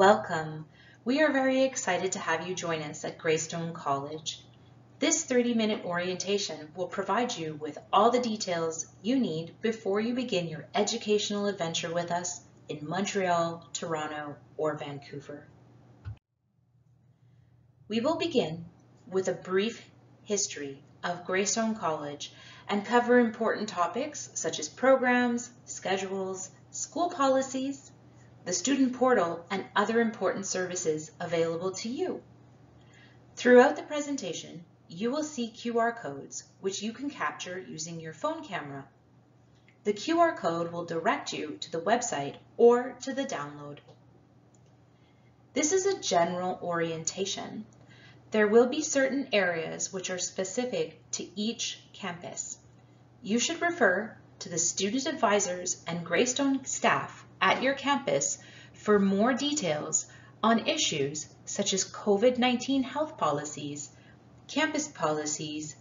Welcome. We are very excited to have you join us at Greystone College. This 30-minute orientation will provide you with all the details you need before you begin your educational adventure with us in Montreal, Toronto, or Vancouver. We will begin with a brief history of Greystone College and cover important topics such as programs, schedules, school policies, the student portal, and other important services available to you. Throughout the presentation, you will see QR codes, which you can capture using your phone camera. The QR code will direct you to the website or to the download. This is a general orientation. There will be certain areas which are specific to each campus. You should refer to the student advisors and Greystone staff at your campus for more details on issues such as COVID-19 health policies, campus policies,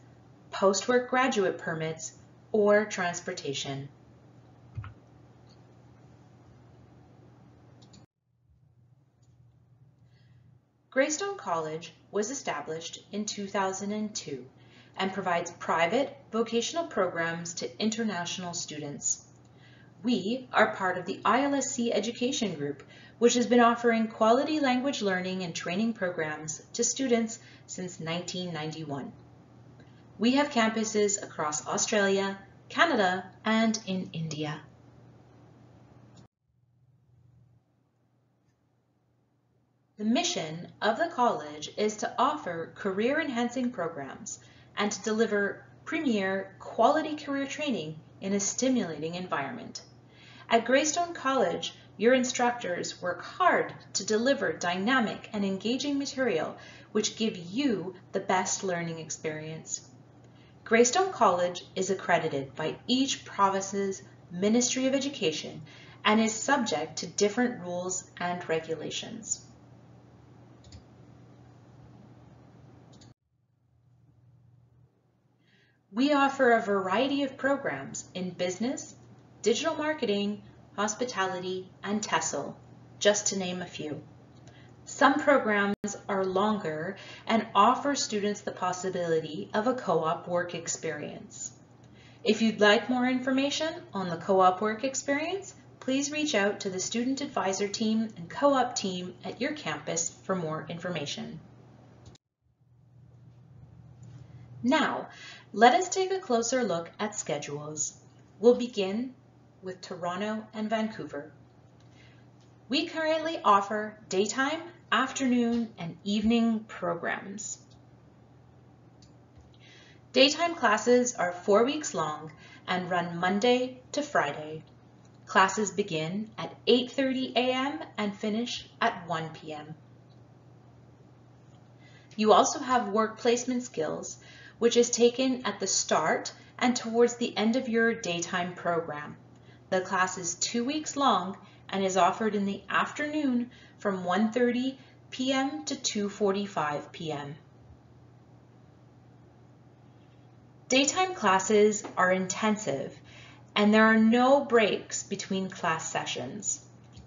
post-work graduate permits, or transportation. Greystone College was established in 2002 and provides private vocational programs to international students. We are part of the ILSC Education Group, which has been offering quality language learning and training programs to students since 1991. We have campuses across Australia, Canada, and in India. The mission of the college is to offer career-enhancing programs and to deliver premier quality career training in a stimulating environment. At Greystone College, your instructors work hard to deliver dynamic and engaging material which give you the best learning experience. Greystone College is accredited by each province's Ministry of Education and is subject to different rules and regulations. We offer a variety of programs in business, digital marketing, hospitality, and TESOL, just to name a few. Some programs are longer and offer students the possibility of a co-op work experience. If you'd like more information on the co-op work experience, please reach out to the student advisor team and co-op team at your campus for more information. Now, let us take a closer look at schedules. We'll begin with Toronto and Vancouver. We currently offer daytime, afternoon, and evening programs. Daytime classes are four weeks long and run Monday to Friday. Classes begin at 8.30 a.m. and finish at 1 p.m. You also have work placement skills which is taken at the start and towards the end of your daytime program. The class is two weeks long and is offered in the afternoon from 1.30 p.m. to 2.45 p.m. Daytime classes are intensive and there are no breaks between class sessions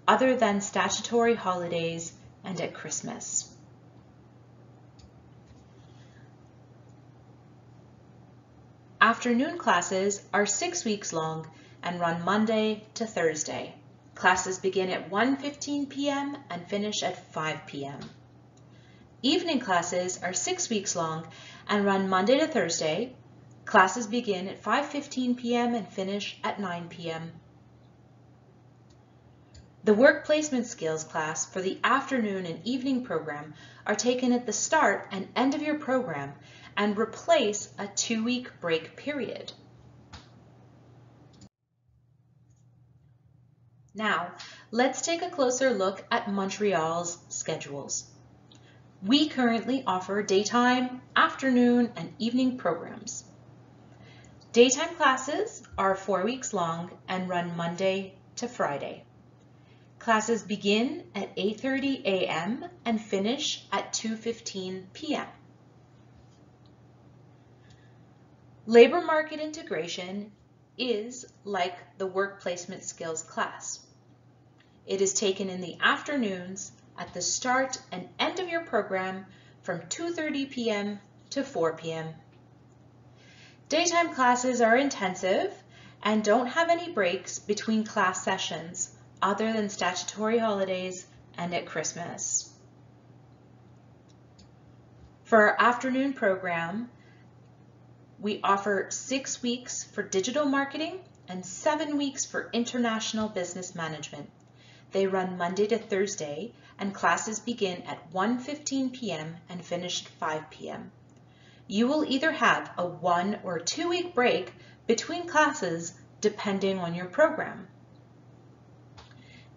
other than statutory holidays and at Christmas. Afternoon classes are six weeks long and run Monday to Thursday. Classes begin at 1.15 p.m. and finish at 5 p.m. Evening classes are six weeks long and run Monday to Thursday. Classes begin at 5.15 p.m. and finish at 9 p.m. The work placement skills class for the afternoon and evening program are taken at the start and end of your program and replace a two-week break period. Now, let's take a closer look at Montreal's schedules. We currently offer daytime, afternoon, and evening programs. Daytime classes are four weeks long and run Monday to Friday. Classes begin at 8.30 a.m. and finish at 2.15 p.m. Labor market integration is like the work placement skills class. It is taken in the afternoons at the start and end of your program from 2.30 p.m. to 4 p.m. Daytime classes are intensive and don't have any breaks between class sessions other than statutory holidays and at Christmas. For our afternoon program, we offer six weeks for digital marketing and seven weeks for international business management. They run Monday to Thursday and classes begin at 1.15 p.m. and finish at 5 p.m. You will either have a one or two week break between classes depending on your program.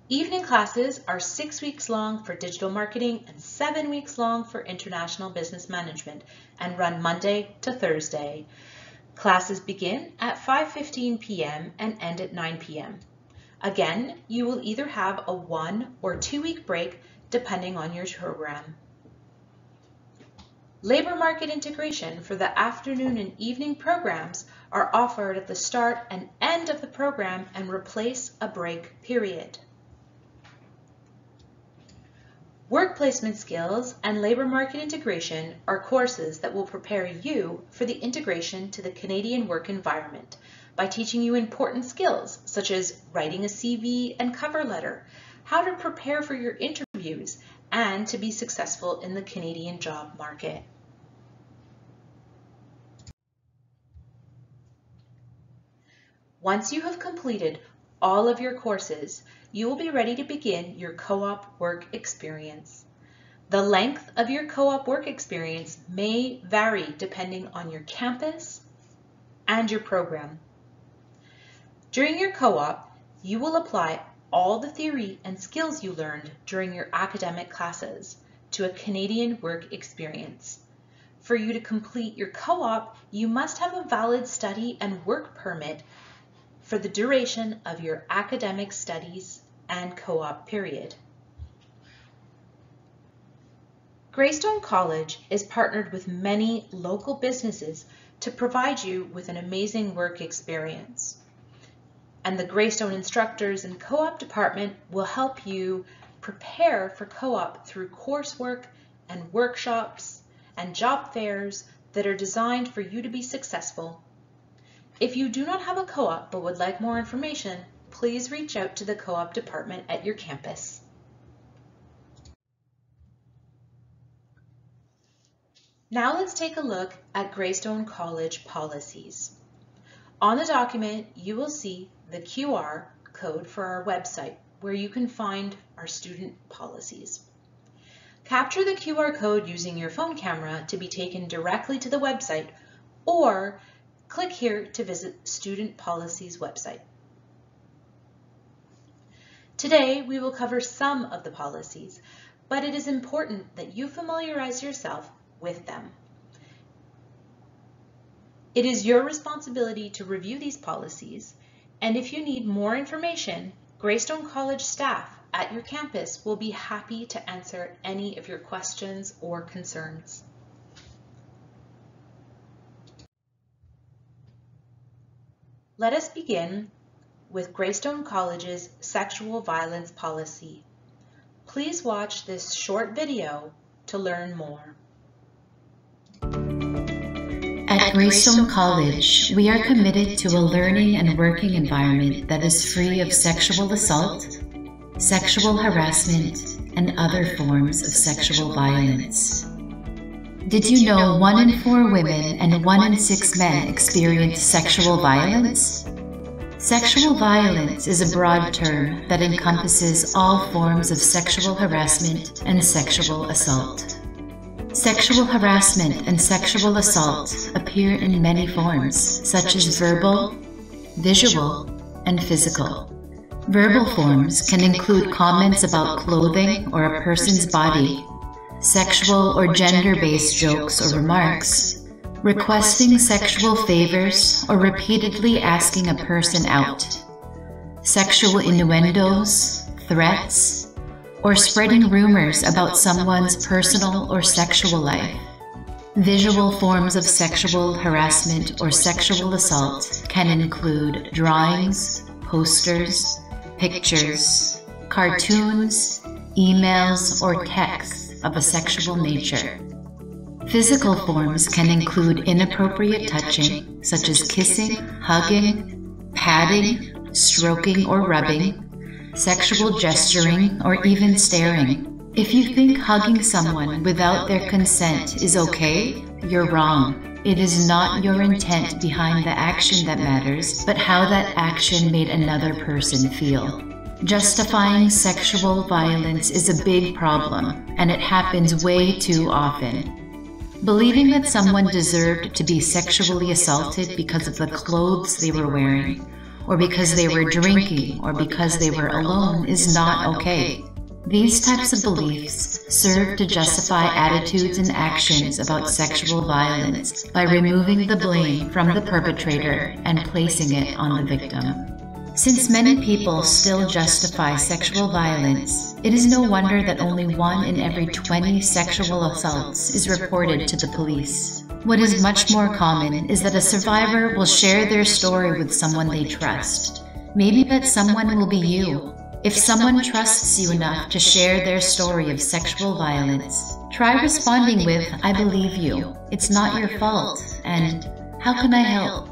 Evening classes are six weeks long for digital marketing and seven weeks long for international business management and run Monday to Thursday. Classes begin at 5.15 p.m. and end at 9 p.m. Again, you will either have a one or two week break depending on your program. Labor market integration for the afternoon and evening programs are offered at the start and end of the program and replace a break period. Work placement skills and labor market integration are courses that will prepare you for the integration to the Canadian work environment by teaching you important skills such as writing a CV and cover letter, how to prepare for your interviews, and to be successful in the Canadian job market. Once you have completed all of your courses, you will be ready to begin your co-op work experience. The length of your co-op work experience may vary depending on your campus and your program. During your co-op, you will apply all the theory and skills you learned during your academic classes to a Canadian work experience. For you to complete your co-op, you must have a valid study and work permit for the duration of your academic studies and co-op period. Greystone College is partnered with many local businesses to provide you with an amazing work experience. And the Greystone instructors and co-op department will help you prepare for co-op through coursework and workshops and job fairs that are designed for you to be successful. If you do not have a co-op but would like more information, please reach out to the co-op department at your campus. Now let's take a look at Greystone College policies. On the document, you will see the QR code for our website where you can find our student policies. Capture the QR code using your phone camera to be taken directly to the website or click here to visit Student Policies website. Today, we will cover some of the policies, but it is important that you familiarize yourself with them. It is your responsibility to review these policies, and if you need more information, Greystone College staff at your campus will be happy to answer any of your questions or concerns. Let us begin with Greystone College's sexual violence policy. Please watch this short video to learn more. At Greystone College, we are committed to a learning and working environment that is free of sexual assault, sexual harassment, and other forms of sexual violence. Did you know one in four women and one in six men experience sexual violence? Sexual violence is a broad term that encompasses all forms of sexual harassment and sexual assault. Sexual harassment and sexual assault appear in many forms, such as verbal, visual, and physical. Verbal forms can include comments about clothing or a person's body, sexual or gender-based jokes or remarks, requesting sexual favors, or repeatedly asking a person out, sexual innuendos, threats, or spreading rumors about someone's personal or sexual life. Visual forms of sexual harassment or sexual assault can include drawings, posters, pictures, cartoons, emails, or texts of a sexual nature. Physical forms can include inappropriate touching, such as kissing, hugging, patting, stroking, or rubbing, sexual gesturing, or even staring. If you think hugging someone without their consent is okay, you're wrong. It is not your intent behind the action that matters, but how that action made another person feel. Justifying sexual violence is a big problem, and it happens way too often. Believing that someone deserved to be sexually assaulted because of the clothes they were wearing, or because they were drinking, or because they were alone is not okay. These types of beliefs serve to justify attitudes and actions about sexual violence by removing the blame from the perpetrator and placing it on the victim. Since many people still justify sexual violence, it is no wonder that only one in every 20 sexual assaults is reported to the police. What is much more common is that a survivor will share their story with someone they trust. Maybe that someone will be you. If someone trusts you enough to share their story of sexual violence, try responding with, I believe you, it's not your fault, and how can I help?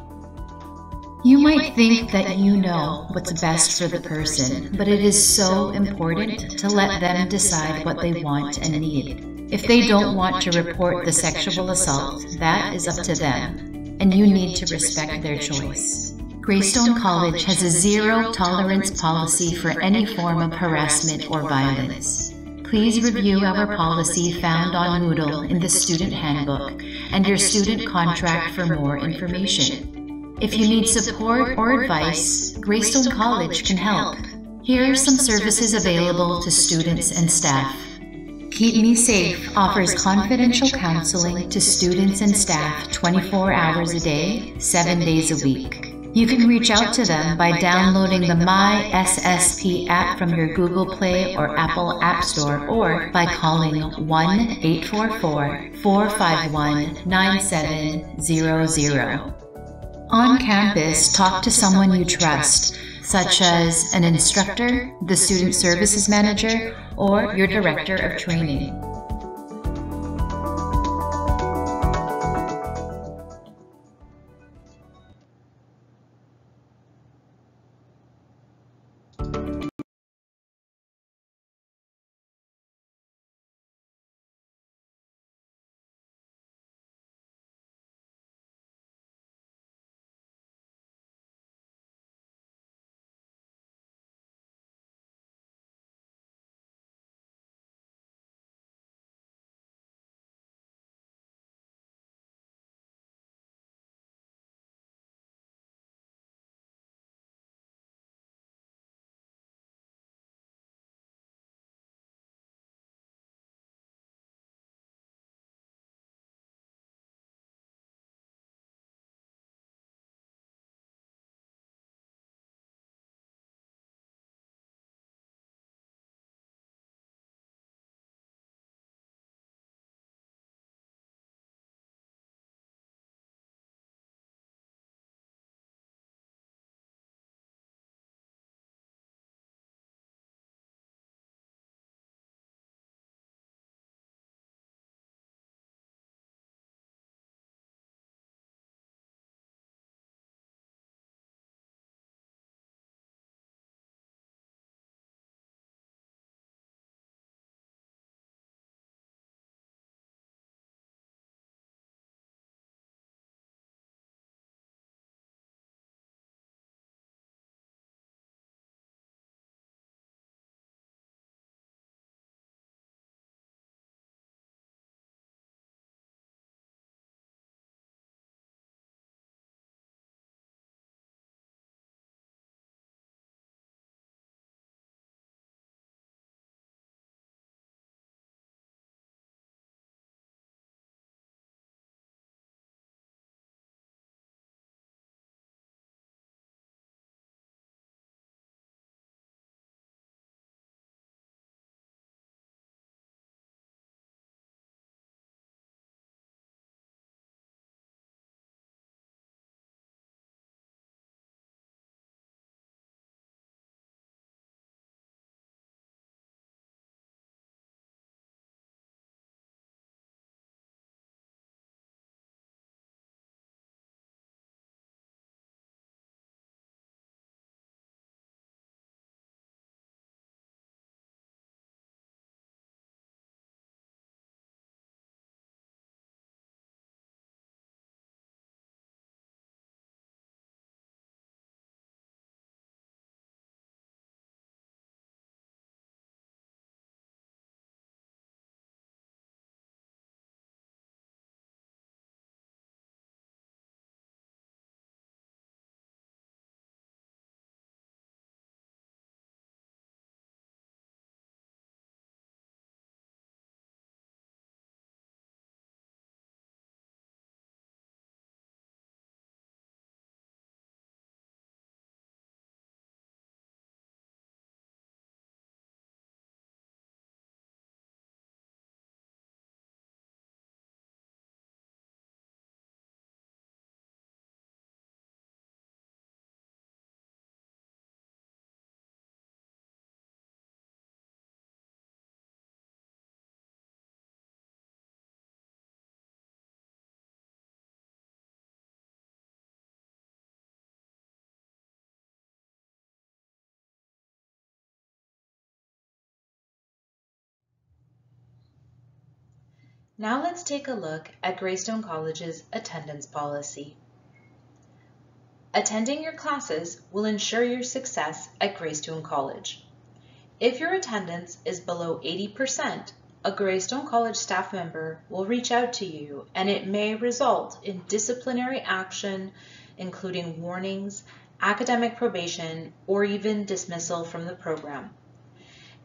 You might think that you know what's best for the person, but it is so important to let them decide what they want and need. If they don't want to report the sexual assault, that is up to them, and you need to respect their choice. Greystone College has a zero tolerance policy for any form of harassment or violence. Please review our policy found on Moodle in the Student Handbook and your student contract for more information. If you need support or advice, Greystone College can help. Here are some services available to students and staff. Keep Me Safe offers confidential counseling to students and staff 24 hours a day, 7 days a week. You can reach out to them by downloading the My SSP app from your Google Play or Apple App Store or by calling 1 844 451 9700. On campus, talk to someone you trust, such as an instructor, the student services manager, or your director of training. Now let's take a look at Greystone College's attendance policy. Attending your classes will ensure your success at Greystone College. If your attendance is below 80%, a Greystone College staff member will reach out to you and it may result in disciplinary action, including warnings, academic probation, or even dismissal from the program.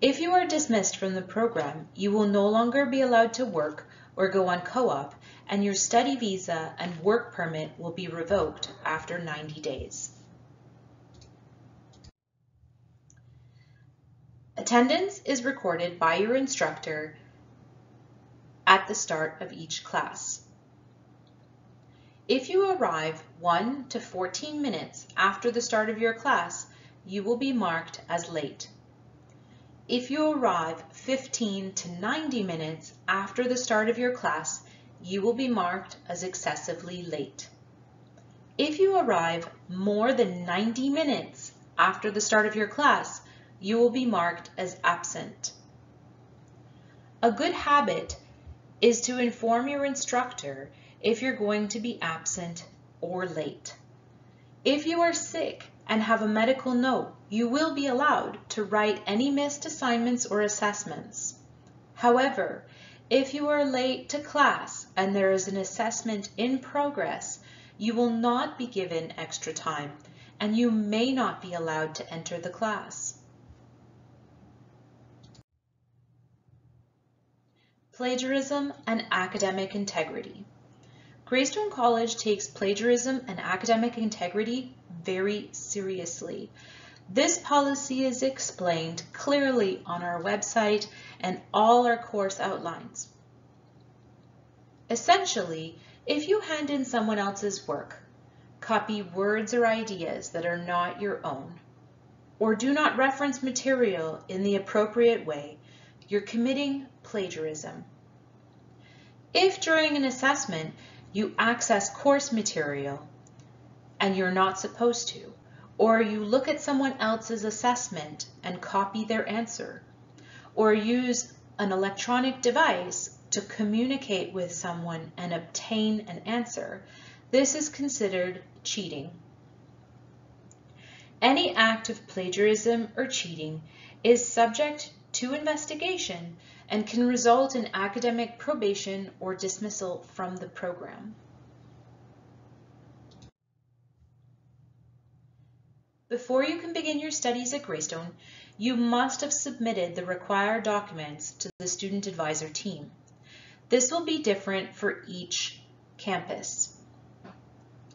If you are dismissed from the program, you will no longer be allowed to work or go on co-op, and your study visa and work permit will be revoked after 90 days. Attendance is recorded by your instructor at the start of each class. If you arrive 1 to 14 minutes after the start of your class, you will be marked as late. If you arrive 15 to 90 minutes after the start of your class, you will be marked as excessively late. If you arrive more than 90 minutes after the start of your class, you will be marked as absent. A good habit is to inform your instructor if you're going to be absent or late. If you are sick and have a medical note, you will be allowed to write any missed assignments or assessments. However, if you are late to class and there is an assessment in progress, you will not be given extra time and you may not be allowed to enter the class. Plagiarism and academic integrity. Greystone College takes plagiarism and academic integrity very seriously. This policy is explained clearly on our website and all our course outlines. Essentially, if you hand in someone else's work, copy words or ideas that are not your own, or do not reference material in the appropriate way, you're committing plagiarism. If during an assessment you access course material and you're not supposed to, or you look at someone else's assessment and copy their answer, or use an electronic device to communicate with someone and obtain an answer, this is considered cheating. Any act of plagiarism or cheating is subject to investigation and can result in academic probation or dismissal from the program. Before you can begin your studies at Greystone, you must have submitted the required documents to the student advisor team. This will be different for each campus.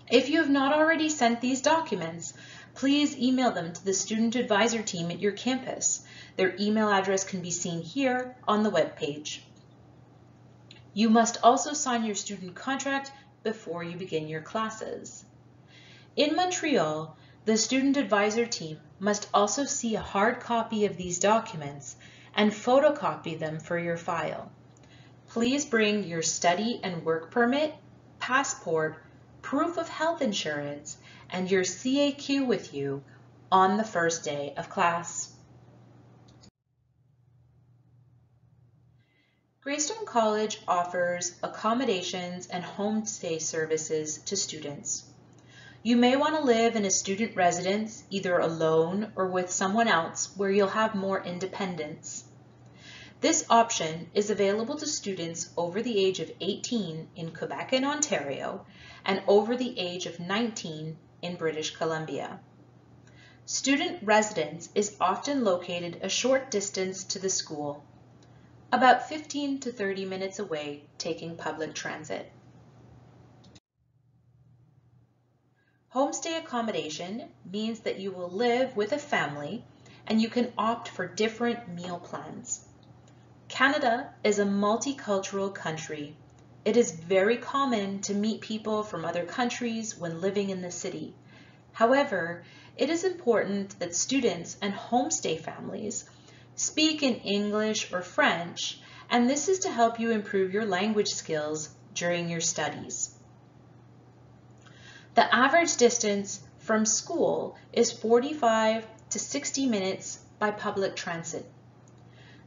If you have not already sent these documents, please email them to the student advisor team at your campus. Their email address can be seen here on the web page. You must also sign your student contract before you begin your classes. In Montreal, the student advisor team must also see a hard copy of these documents and photocopy them for your file. Please bring your study and work permit, passport, proof of health insurance, and your CAQ with you on the first day of class. Greystone College offers accommodations and homestay services to students. You may want to live in a student residence, either alone or with someone else, where you'll have more independence. This option is available to students over the age of 18 in Quebec and Ontario and over the age of 19 in British Columbia. Student residence is often located a short distance to the school about 15 to 30 minutes away taking public transit. Homestay accommodation means that you will live with a family and you can opt for different meal plans. Canada is a multicultural country. It is very common to meet people from other countries when living in the city. However, it is important that students and homestay families Speak in English or French, and this is to help you improve your language skills during your studies. The average distance from school is 45 to 60 minutes by public transit.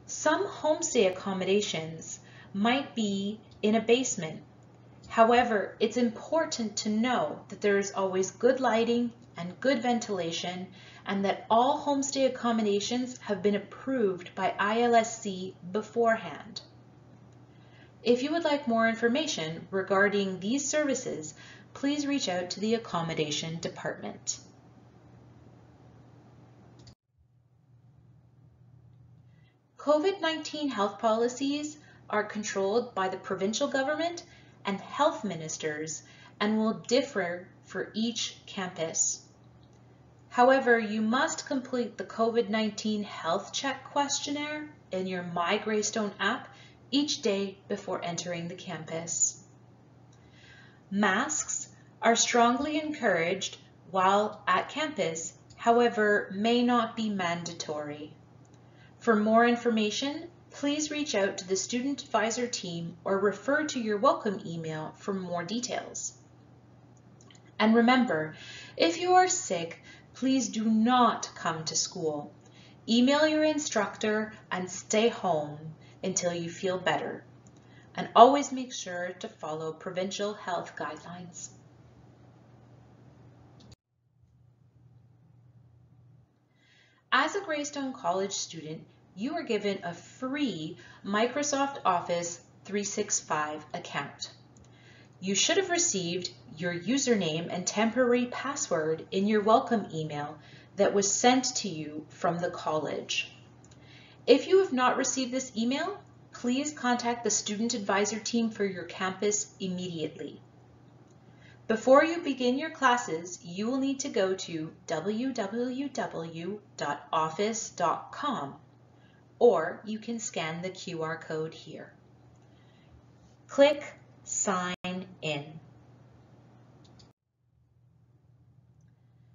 Some homestay accommodations might be in a basement. However, it's important to know that there is always good lighting and good ventilation and that all homestay accommodations have been approved by ILSC beforehand. If you would like more information regarding these services, please reach out to the accommodation department. COVID-19 health policies are controlled by the provincial government and health ministers and will differ for each campus. However, you must complete the COVID-19 health check questionnaire in your My Greystone app each day before entering the campus. Masks are strongly encouraged while at campus, however, may not be mandatory. For more information, please reach out to the student advisor team or refer to your welcome email for more details. And remember, if you are sick, please do not come to school. Email your instructor and stay home until you feel better. And always make sure to follow provincial health guidelines. As a Greystone College student, you are given a free Microsoft Office 365 account. You should have received your username and temporary password in your welcome email that was sent to you from the college. If you have not received this email, please contact the student advisor team for your campus immediately. Before you begin your classes, you will need to go to www.office.com or you can scan the QR code here. Click Sign In.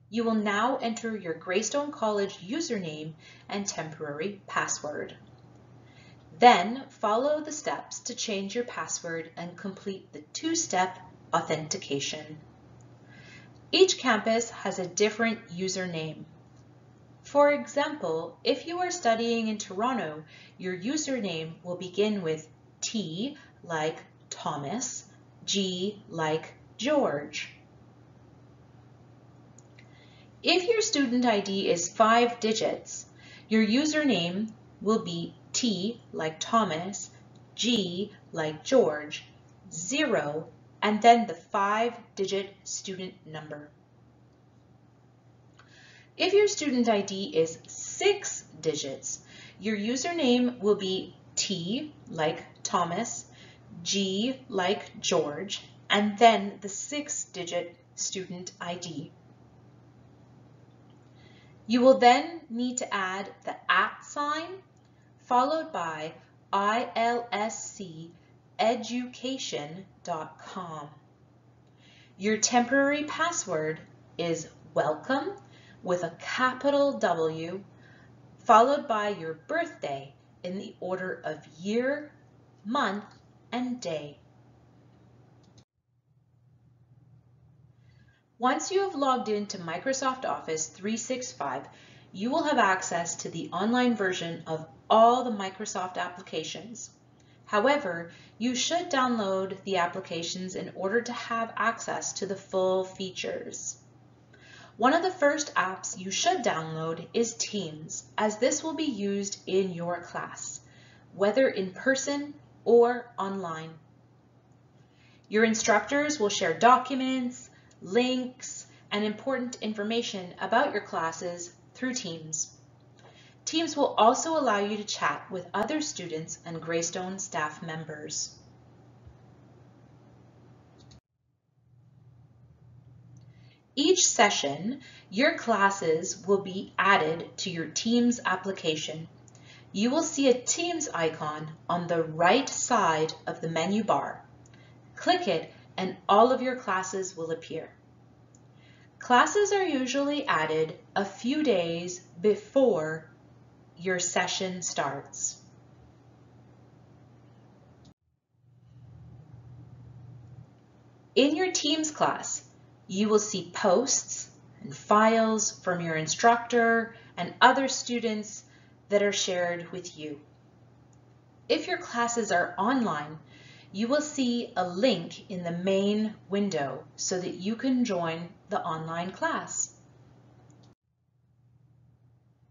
You will now enter your Greystone College username and temporary password. Then follow the steps to change your password and complete the two-step authentication. Each campus has a different username. For example, if you are studying in Toronto, your username will begin with T like Thomas, G like George. If your student ID is five digits, your username will be T like Thomas, G like George, zero, and then the five-digit student number. If your student ID is six digits, your username will be T like Thomas, G like George, and then the six-digit student ID. You will then need to add the at sign followed by Your temporary password is welcome with a capital W followed by your birthday in the order of year, month, and day. Once you have logged into Microsoft Office 365, you will have access to the online version of all the Microsoft applications. However, you should download the applications in order to have access to the full features. One of the first apps you should download is Teams, as this will be used in your class, whether in person or online. Your instructors will share documents, links, and important information about your classes through Teams. Teams will also allow you to chat with other students and Greystone staff members. Each session, your classes will be added to your Teams application. You will see a Teams icon on the right side of the menu bar. Click it and all of your classes will appear. Classes are usually added a few days before your session starts. In your Teams class, you will see posts and files from your instructor and other students that are shared with you. If your classes are online, you will see a link in the main window so that you can join the online class.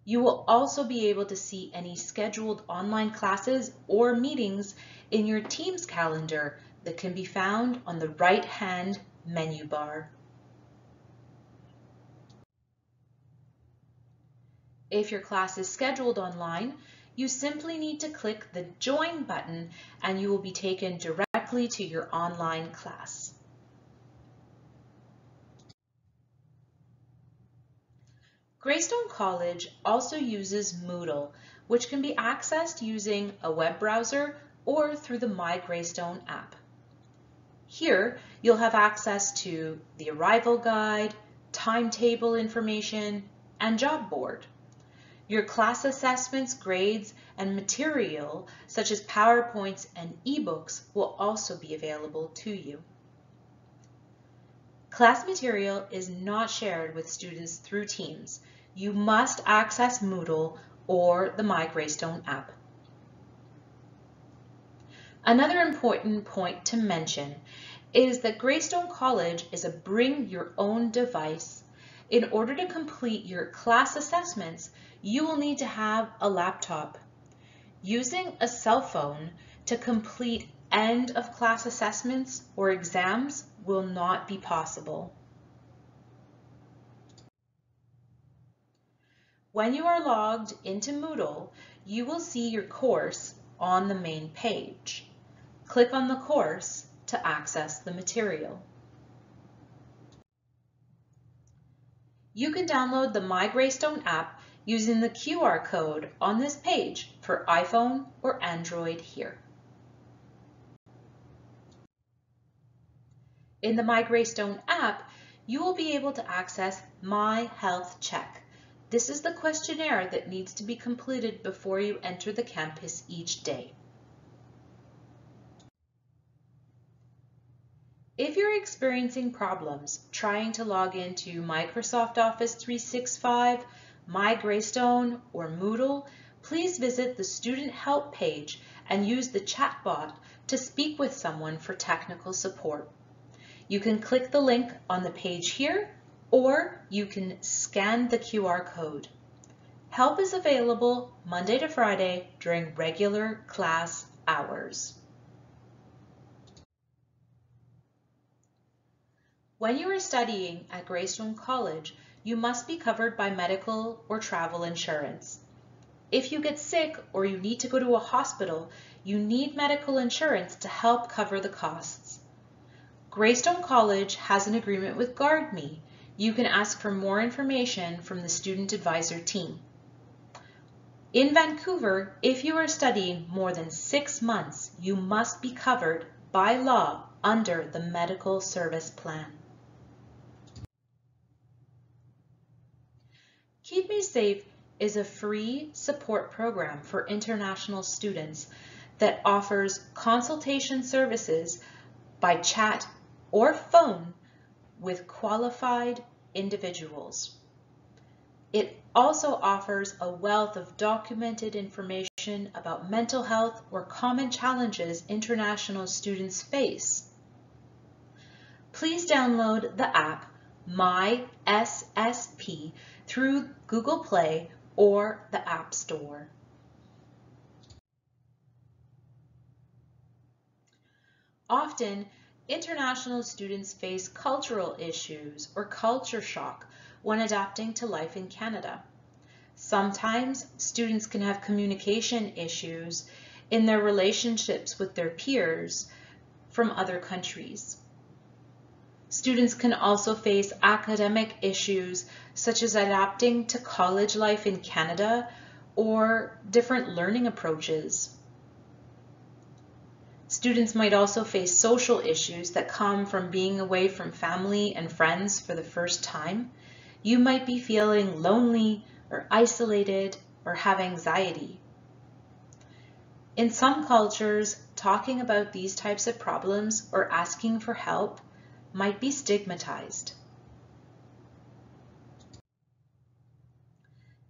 You will also be able to see any scheduled online classes or meetings in your Teams calendar that can be found on the right-hand menu bar. If your class is scheduled online, you simply need to click the Join button and you will be taken directly to your online class. Greystone College also uses Moodle, which can be accessed using a web browser or through the My Greystone app. Here, you'll have access to the arrival guide, timetable information, and job board. Your class assessments, grades, and material, such as PowerPoints and eBooks, will also be available to you. Class material is not shared with students through Teams. You must access Moodle or the My Greystone app. Another important point to mention is that Greystone College is a bring your own device. In order to complete your class assessments, you will need to have a laptop. Using a cell phone to complete end of class assessments or exams will not be possible. When you are logged into Moodle, you will see your course on the main page. Click on the course to access the material. You can download the My Greystone app using the QR code on this page for iPhone or Android here. In the My Greystone app, you will be able to access My Health Check. This is the questionnaire that needs to be completed before you enter the campus each day. If you're experiencing problems trying to log into Microsoft Office 365, my Greystone, or Moodle, please visit the student help page and use the chatbot to speak with someone for technical support. You can click the link on the page here or you can scan the QR code. Help is available Monday to Friday during regular class hours. When you are studying at Greystone College, you must be covered by medical or travel insurance. If you get sick or you need to go to a hospital, you need medical insurance to help cover the costs. Greystone College has an agreement with GuardMe. You can ask for more information from the student advisor team. In Vancouver, if you are studying more than six months, you must be covered by law under the medical service plan. Keep Me Safe is a free support program for international students that offers consultation services by chat or phone with qualified individuals. It also offers a wealth of documented information about mental health or common challenges international students face. Please download the app My SSP through Google Play or the App Store. Often, international students face cultural issues or culture shock when adapting to life in Canada. Sometimes students can have communication issues in their relationships with their peers from other countries. Students can also face academic issues such as adapting to college life in Canada or different learning approaches. Students might also face social issues that come from being away from family and friends for the first time. You might be feeling lonely or isolated or have anxiety. In some cultures, talking about these types of problems or asking for help might be stigmatized.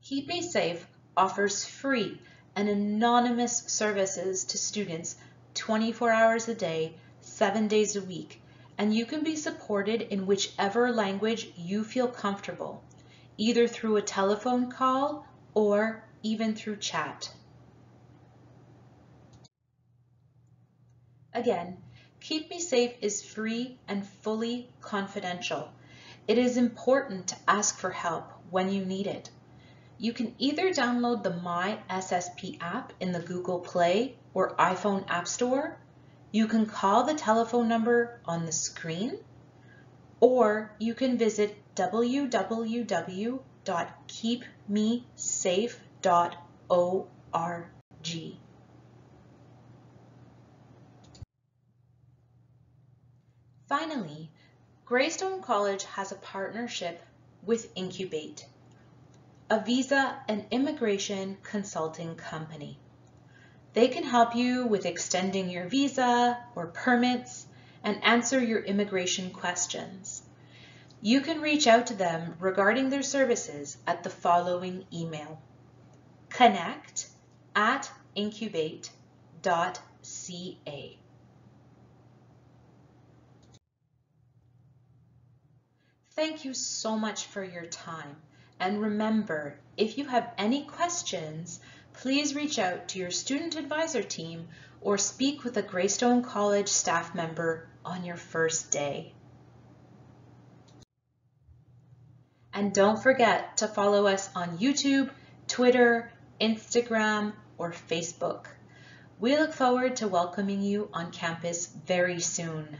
Keep Me Safe offers free and anonymous services to students 24 hours a day, seven days a week, and you can be supported in whichever language you feel comfortable, either through a telephone call or even through chat. Again, Keep Me Safe is free and fully confidential. It is important to ask for help when you need it. You can either download the My SSP app in the Google Play or iPhone App Store. You can call the telephone number on the screen, or you can visit www.keepmesafe.org. Finally, Greystone College has a partnership with Incubate, a visa and immigration consulting company. They can help you with extending your visa or permits and answer your immigration questions. You can reach out to them regarding their services at the following email, connect at incubate.ca. Thank you so much for your time. And remember, if you have any questions, please reach out to your student advisor team or speak with a Greystone College staff member on your first day. And don't forget to follow us on YouTube, Twitter, Instagram, or Facebook. We look forward to welcoming you on campus very soon.